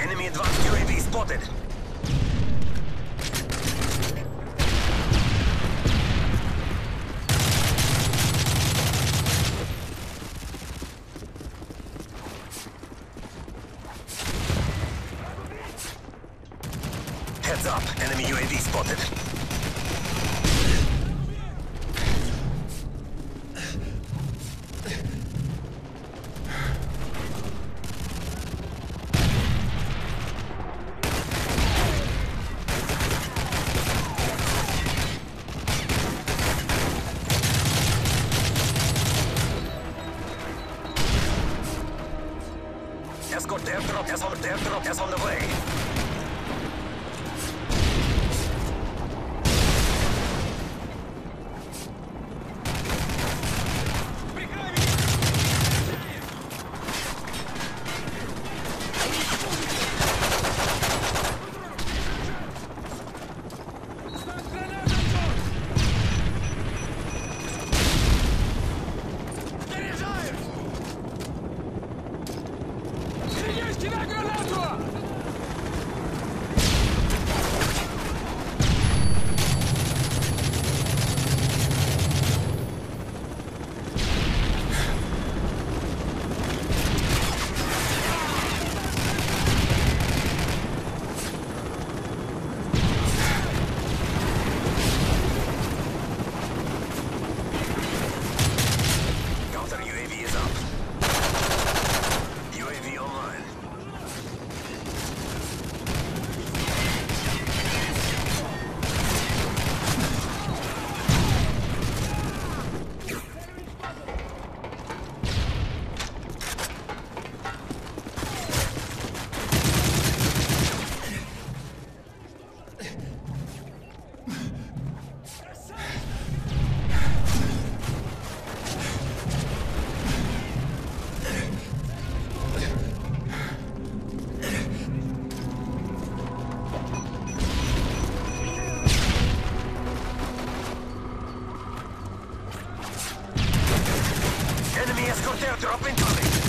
Enemy advanced UAV spotted. Heads up, enemy UAV spotted. Escort airdrop is on, airdrop is on the way. Corsair drop incoming.